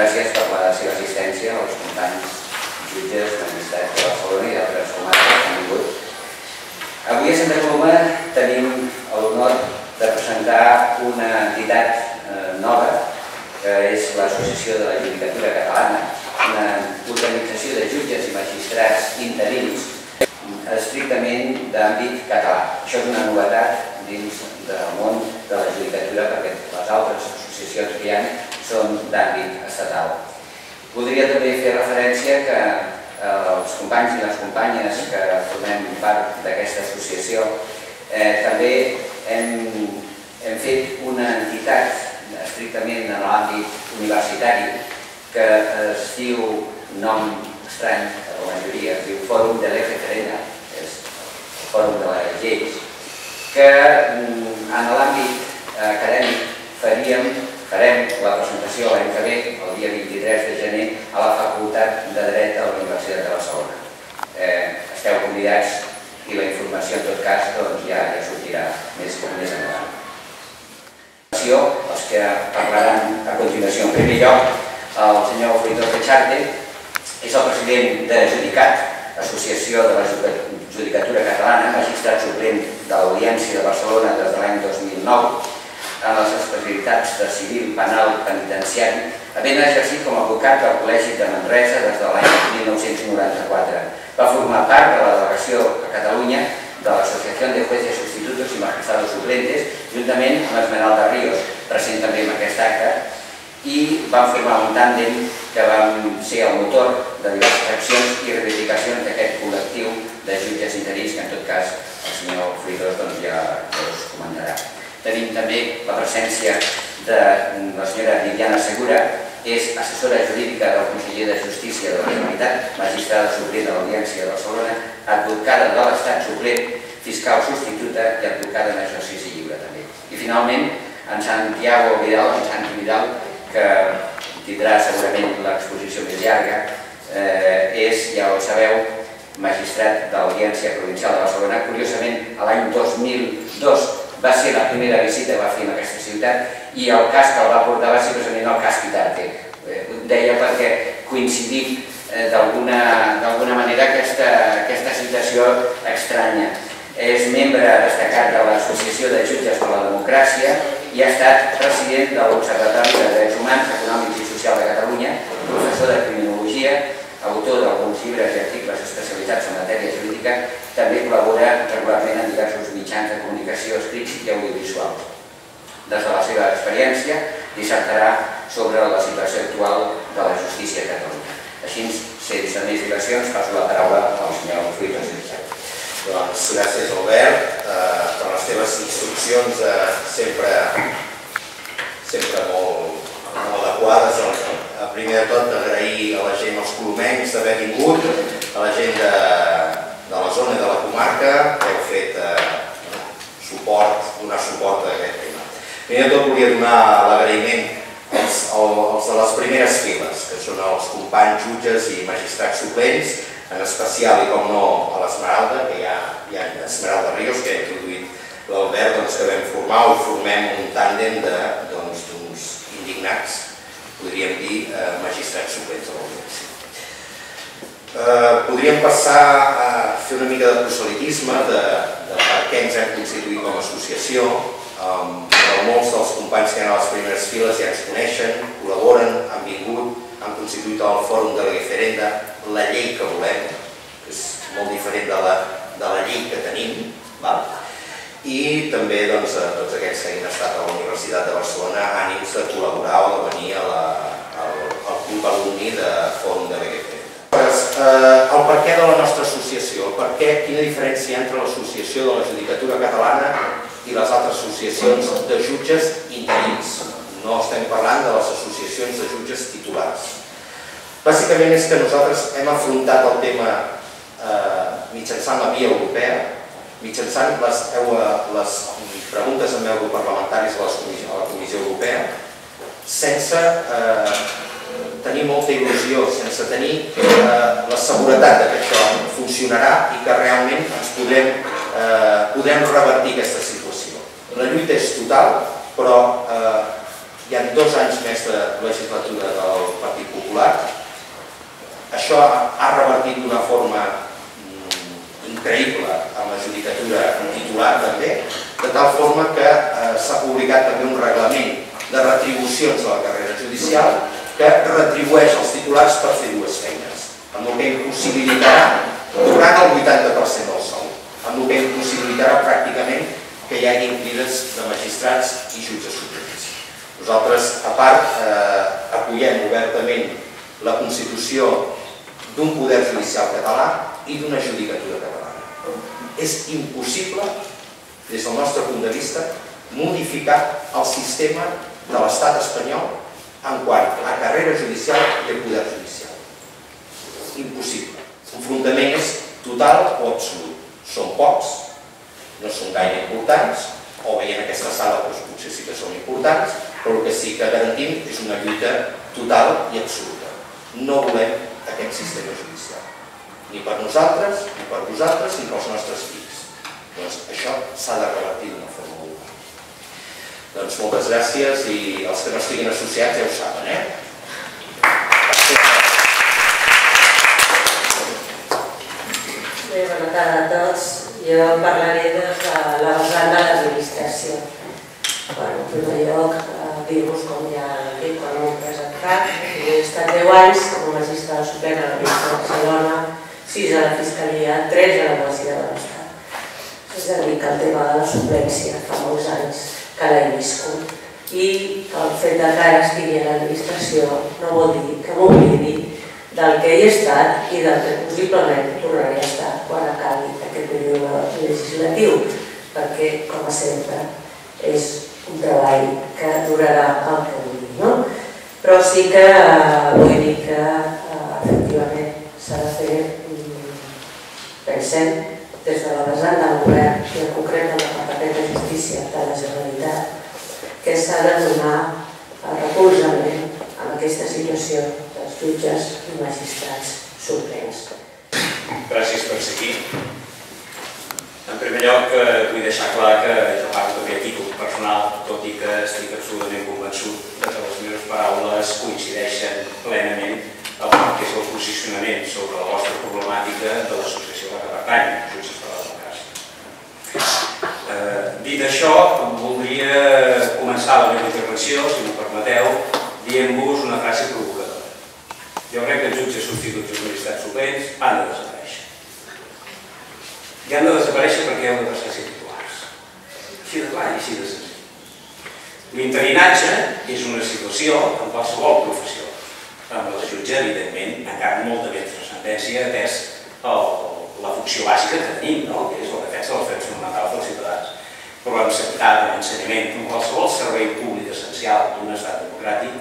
gràcies per la seva assistència als companys jutges, magistrats de Barcelona i d'altres comarques que han vingut. Avui a Santa Coloma tenim l'honor de presentar una entitat eh, nova, que és l'Associació de la Judicatura Catalana, una organització de jutges i magistrats interins estrictament d'àmbit català. Això és una novetat dins del món de la judicatura perquè les altres associacions que hi ha són d'àmbit estatal. Podria també fer referència que eh, els companys i les companyes que formem part d'aquesta associació eh, també hem, hem fet una entitat estrictament en l'àmbit universitari que es diu nom estrany a la majoria, es diu Fòrum de l'Efe és el Fòrum de les Lleis, que mm, en l'àmbit acadèmic faríem, farem la presentació l'any que ve, el dia 23 de gener, a la Facultat de Dret de la Universitat de Barcelona. Eh, esteu convidats i la informació en tot cas doncs, ja, ja sortirà més, més endavant. Els que parlaran a continuació, en primer lloc, el senyor Fritor Pecharte, és el president de Judicat, Associació de la Judicatura Catalana, magistrat suplent de l'Audiència de Barcelona des de l'any 2009, en les especialitats de civil, penal, penitenciari, havent exercit com a advocat del Col·legi de Manresa des de l'any 1994. Va formar part de la delegació a Catalunya de l'Associació de Jueces Sustitutos i Magistrados Suplentes, juntament amb Esmeralda Ríos, present també en aquest acte, i vam formar un tàndem que vam ser el motor de diverses accions i reivindicacions d'aquest col·lectiu de jutges interins que en tot cas el senyor Fridós doncs, ja us comentarà. Tenim també la presència de la senyora Viviana Segura, és assessora jurídica del conseller de Justícia de la Generalitat, magistrada suplent de l'Audiència de Barcelona, advocada de l'Estat suplent, fiscal substituta i advocada en exercici lliure també. I finalment, en Santiago Vidal, en Santi Vidal, que tindrà segurament l'exposició més llarga, eh, és, ja ho sabeu, magistrat de l'Audiència Provincial de Barcelona. Curiosament, l'any 2002 va ser la primera visita que va fer en aquesta ciutat i el cas que el va portar va ser precisament el cas Quitarte. Eh, deia perquè coincidim eh, d'alguna manera aquesta, aquesta situació estranya. És membre destacat de l'Associació de Jutges per la Democràcia i ha estat president de l'Observatori de Drets Humans, Econòmics i Social de Catalunya, professor de Criminologia, autor d'alguns llibres i articles especialitzats en matèria jurídica, també col·labora regularment en diversos mitjans de comunicació escrits i audiovisuals. Des de la seva experiència, dissertarà sobre la situació actual de la justícia a Catalunya. Així, sense més dilacions, passo la paraula al senyor Mitjans. Doncs gràcies Albert eh, per les teves instruccions eh, sempre, sempre molt, adequades. Eh, primer de tot agrair a la gent, als colomencs d'haver vingut, a la gent de, de la zona i de la comarca que heu fet eh, suport, donar suport a aquest tema. Primer de tot volia donar l'agraïment als, als de les primeres files, que són els companys jutges i magistrats suplents, en especial i com no a l'Esmeralda, que hi ha, hi ha Esmeralda Ríos, que ha introduït l'Albert, doncs, que vam formar o formem un tàndem doncs, d'uns doncs, indignats, podríem dir, eh, magistrats suplents de l'Audiència. Eh, podríem passar a fer una mica de proselitisme de, què ens hem constituït com a associació. Um, però molts dels companys que eren a les primeres files ja ens coneixen, col·laboren, han vingut, han constituït el Fòrum de la Referenda, la llei que volem, que és molt diferent de la, de la llei que tenim, i també doncs, a tots aquells que hagin estat a la Universitat de Barcelona ànims de col·laborar o de venir a la, al, al club alumni de Fòrum de Referenda. Eh, el per què de la nostra associació, el per què, quina diferència entre l'associació de la Judicatura Catalana i les altres associacions de jutges interins. No estem parlant de les associacions de jutges titulars. Bàsicament és que nosaltres hem afrontat el tema eh, mitjançant la via europea, mitjançant les, les preguntes en europarlamentaris a, a la Comissió Europea, sense eh, tenir molta il·lusió, sense tenir eh, la seguretat que això funcionarà i que realment ens podrem, eh, revertir aquesta situació. La lluita és total, però eh, hi ha dos anys més de legislatura del Partit Popular. Això ha revertit d'una forma mm, increïble a la judicatura titular també, de tal forma que eh, s'ha publicat també un reglament de retribucions de la carrera judicial que retribueix els titulars per fer dues feines, amb el que impossibilitarà durant el 80% del sou, amb el que impossibilitarà pràcticament que hi hagi crides de magistrats i jutges suprems. Nosaltres, a part, eh, acollem obertament la constitució d'un poder judicial català i d'una judicatura catalana. És impossible, des del nostre punt de vista, modificar el sistema de l'estat espanyol en quant a carrera judicial el poder judicial. Impossible. L'enfrontament és total o absolut. Són pocs, no són gaire importants, o bé en aquesta sala doncs, potser sí que són importants, però el que sí que garantim és una lluita total i absoluta. No volem aquest sistema judicial. Ni per nosaltres, ni per vosaltres, ni pels nostres fills. Doncs això s'ha de revertir d'una forma doncs moltes gràcies i els que no estiguin associats ja ho saben, eh? Bona tarda a tots. Jo parlaré de la vessant de l'administració. En primer lloc, eh, dir-vos, com ja dit quan m'ho he presentat, he estat 10 anys com a magistrada suprema a la Vista de Barcelona, 6 a la Fiscalia, 3 a la Universitat de l'Estat. És a dir, que el tema de la suplència fa molts anys que l'he viscut. I el fet de que ara estigui a l'administració no vol dir que m'oblidi del que he estat i del que possiblement tornaré a estar quan acabi aquest període legislatiu, perquè, com a sempre, és un treball que durarà el que vulgui. No? Però sí que eh, vull dir que eh, efectivament s'ha de fer, mm, pensem, des de la vessant del govern i en concret de la Departament de Justícia de la Generalitat que s'ha de donar el recolzament en aquesta situació dels jutges i magistrats suprems. Gràcies per seguir. En primer lloc, eh, vull deixar clar que jo parlo també a títol personal, tot i que estic absolutament convençut que les meves paraules coincideixen plenament amb el que és el posicionament sobre la vostra problemàtica de l'associació a la que pertany, Jutges per la Democràcia. Eh, dit això, voldria començar la meva intervenció, si m'ho permeteu, dient-vos una frase provocadora. Jo crec que els jutges substituts i universitats suplents han de desaparèixer. I han de desaparèixer perquè heu de passar a ser titulars. Així de clar i així de senzill. L'interinatge és una situació en qualsevol professió amb la jutge, evidentment, encara molta més transcendència atès el, la funció bàsica que tenim, no? que és la defensa dels drets fonamentals dels Però en sanitat, en ensenyament, en qualsevol servei públic essencial d'un estat democràtic,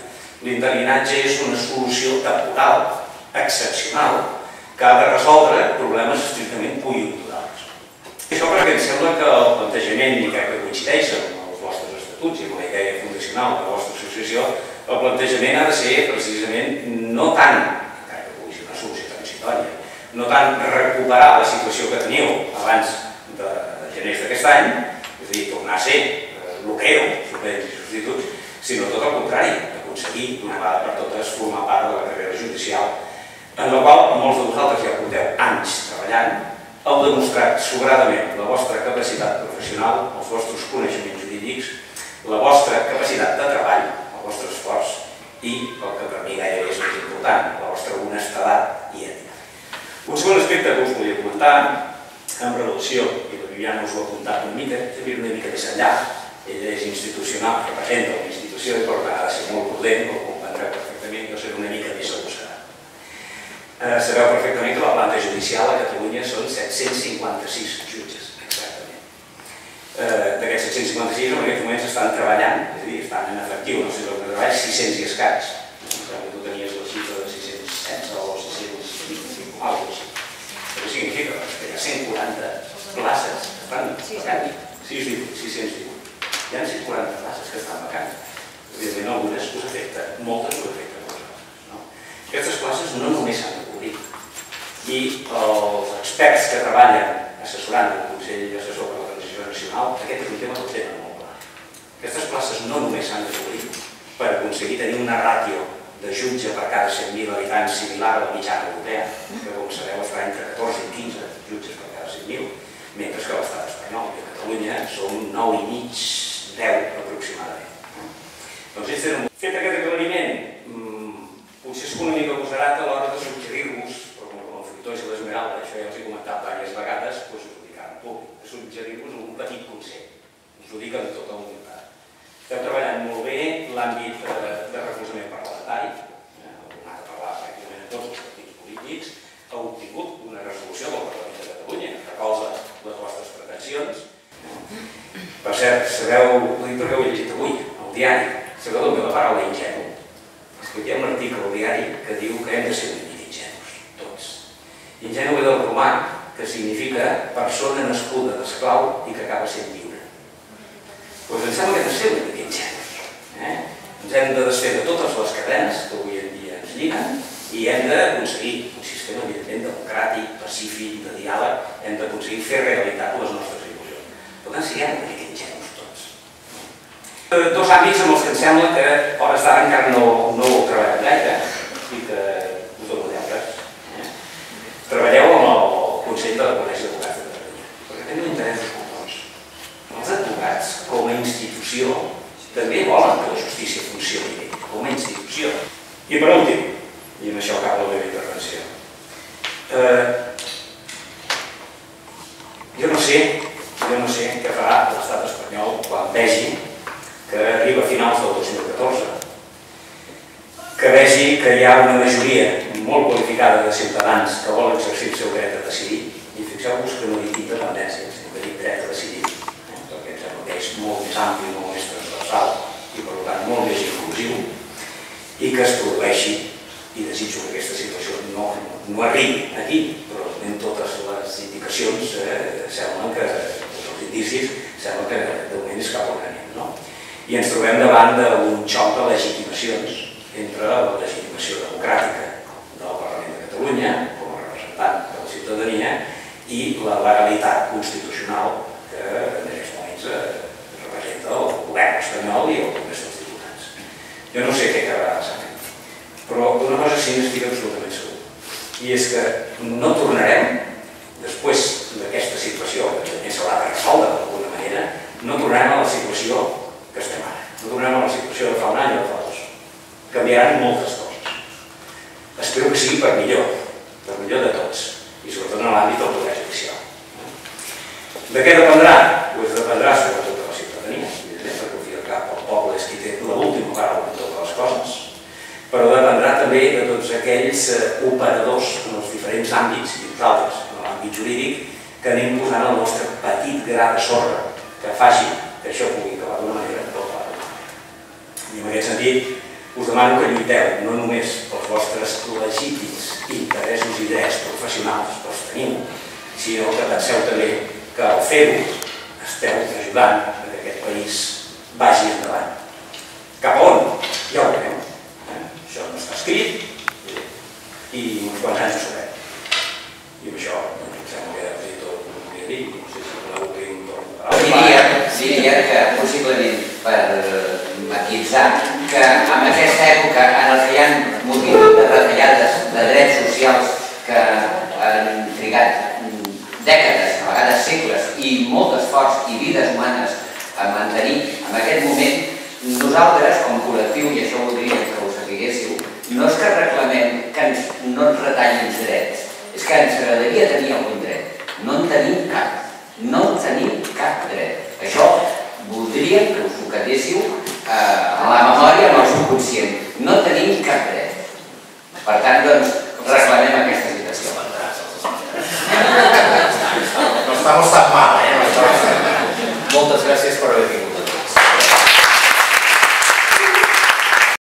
l'interinatge és una solució temporal, excepcional, que ha de resoldre problemes estrictament conjunturals. Això perquè em sembla que el plantejament, i crec que coincideix amb els vostres estatuts i amb la idea fundacional de la vostra associació, el plantejament ha de ser precisament no tant, encara que pugui ser una solució transitòria, no tant recuperar la situació que teniu abans de gener d'aquest any, a dir, tornar a ser eh, éreu, suplents i substituts, sinó tot el contrari, aconseguir d'una vegada per totes formar part de la carrera judicial, en la qual molts de vosaltres ja porteu anys treballant, heu demostrat sobradament la vostra capacitat professional, els vostres coneixements jurídics, la vostra capacitat de treball, el vostre esforç i el que per mi gairebé és més important, la vostra honestedat i ètica. Un segon aspecte que us volia comentar, en relació, i la Viviana us ho ha apuntat una mica, també una mica més enllà, ella és institucional, representa una institució i ha de ser molt prudent, com comprendreu perfectament, jo seré una mica més agosserat. Eh, sabeu perfectament que la planta judicial a Catalunya són 756 jutges, exactament. Eh, D'aquests 756 en aquests moments estan treballant, és a dir, estan en efectiu, no sé si el treball, 600 i escaig. que tu tenies la xifra de 616 o 625 o alguna cosa Això significa que hi ha 140 places que estan vacants. Sí, sí, 618. Hi ha 140 places que estan vacants. Evidentment, algunes us afecta, moltes us afecten a vosaltres. No? Aquestes places no només s'han de cobrir. I els experts que treballen assessorant el Consell Assessor per la Transició Nacional, aquest és un tema que ho tenen molt clar. Aquestes només s'han de cobrir per aconseguir tenir una ràtio de jutge per cada 100.000 habitants similar a la mitjana europea, que com sabeu està entre 14 i 15 jutges per cada 100.000, mentre que l'estat espanyol i Catalunya som 9 i mig, 10 aproximadament. Doncs ells tenen... Fet aquest aclariment, mmm, potser és una mica agosarat a l'hora de suggerir-vos, però com el fruitós i l'esmeralda, això ja els he comentat diverses vegades, doncs ho dic ara en públic, suggerir-vos un petit consell. Us ho dic amb tota humilitat. Estem treballant molt bé l'àmbit de, de recolzament parlamentari, eh, ha donat a parlar pràcticament a tots els partits polítics, ha obtingut una resolució del Parlament de Catalunya que recolza les vostres pretensions. Per cert, sabeu, ho dic perquè ho he llegit avui, al diari, sabeu d'on ve la paraula ingenu? És que hi ha un article al diari que diu que hem de ser una mica ingenus, tots. Ingenu ve del romà, que significa persona nascuda d'esclau i que acaba sent lliure. Doncs em sembla que hem de ser una mica. Eh? Ens hem de desfer de totes les cadenes que avui en dia ens lliguen i hem d'aconseguir un sistema, evidentment, democràtic, pacífic, de diàleg, hem d'aconseguir fer realitat les nostres il·lusions. Per tant, siguem una mica ingenus tots. Eh, Dos àmbits amb els que em sembla que hores d'ara encara no, no ho treballem gaire i que us dono deures. Eh? Treballeu amb el Consell de la Col·legi d'Advocats de Catalunya, perquè teniu interessos comuns. Els advocats, com a institució, també volen que la justícia funcioni bé, com a institució. I per últim, i amb això acaba la meva intervenció, eh, jo no sé, jo no sé què farà l'estat espanyol quan vegi que arriba a finals del 2014, que vegi que hi ha una majoria molt qualificada de ciutadans que volen exercir el seu dret a decidir, i fixeu-vos que no dic independència, sinó que dic dret a decidir, eh? perquè sembla que és molt més ampli, molt més transversal i per tant molt més inclusiu, i que es produeixi, i desitjo que aquesta situació no, no arribi aquí, però en totes les indicacions eh, sembla que, els indicis, sembla que de moment és cap on anem, no? I ens trobem davant d'un xoc de legitimacions entre la legitimació democràtica del Parlament de Catalunya, com a representant de la ciutadania, i la legalitat constitucional que en aquests moments eh, representa el govern espanyol i el Congrés dels Diputats. Jo no sé què acabarà passant, però una cosa sí n'estic absolutament segur, és que no tornarem, després d'aquesta situació, que també s'haurà de resoldre d'alguna manera, no tornarem a la situació que estem ara. No tornarem a la situació de fa un any o fa dos. Canviaran moltes coses. Espero que sigui per millor, per millor de tots, i sobretot en l'àmbit del poder judicial. De què dependrà? Pues dependrà sobretot de la ciutadania, evidentment, perquè al fi i al cap el poble és qui té l'última paraula en totes les coses, però dependrà també de tots aquells eh, operadors en els diferents àmbits, i nosaltres, en l'àmbit jurídic, que anem posant el nostre petit gra de sorra que faci que això pugui acabar d'una manera tot la I en aquest sentit, us demano que lluiteu no només pels vostres legítims interessos i drets professionals que els teniu, sinó que penseu també que al fer-ho esteu ajudant que aquest país vagi endavant. Cap a on? Ja ho veurem. 50 cioè. Io mi ho, diciamo che abito Ungheria, non que se l'autento. Diria, sí, diria que possiblement per matitzar que en aquesta època en la que hi ha multitud de retallades de drets socials que han trigat dècades, a vegades segles, i molt d'esforç i vides humanes a mantenir en aquest moment, nosaltres, com col·lectiu, i això ho